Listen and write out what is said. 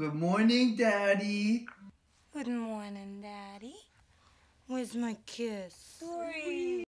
Good morning, Daddy. Good morning, Daddy. Where's my kiss?